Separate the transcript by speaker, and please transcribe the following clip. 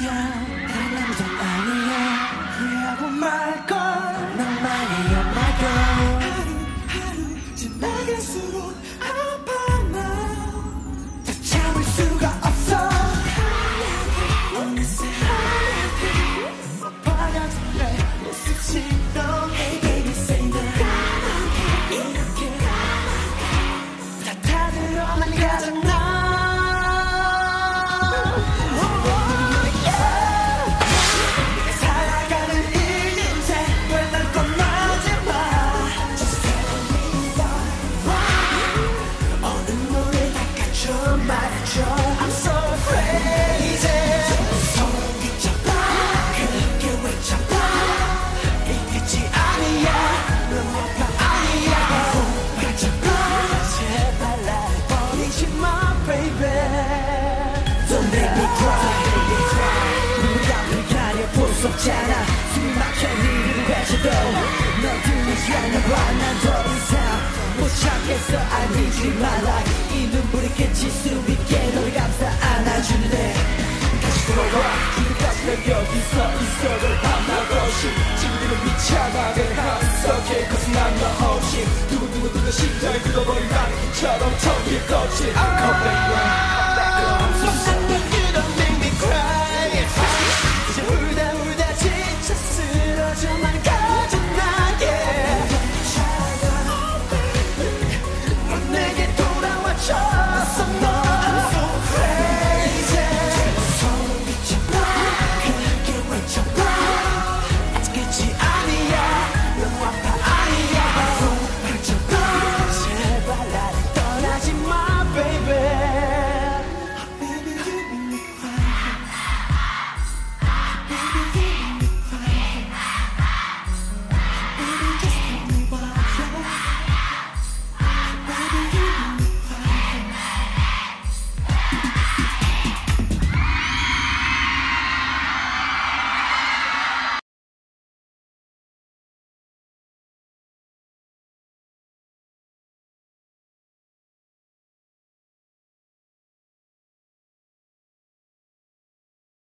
Speaker 1: Yeah. 무섭잖아. 숨이 막혀 니를 외쳐도 넌 들리지 않나 봐난더 이상 못 참겠어 I need you my life 이 눈물이 깨칠 수 있게 너를 감싸 안아줄래? 다시 돌아와. 지금까지 난 여기서 있어 널 밤나고시 친구들은 미쳐나 내 한석에 거슬난 너 호신 두근두근 두근씩 널 뜯어버린 나처럼 텅빈 거친 I'm coming round